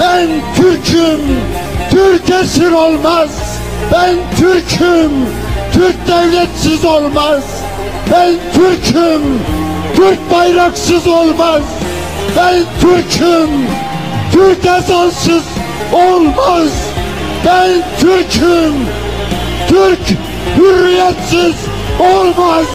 Ben Türk'üm, Türk esir olmaz. Ben Türk'üm, Türk devletsiz olmaz. Ben Türk'üm, Türk bayraksız olmaz. Ben Türk'üm, Türk ezansız olmaz. Ben Türk'üm, Türk hürriyetsiz olmaz.